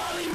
Molly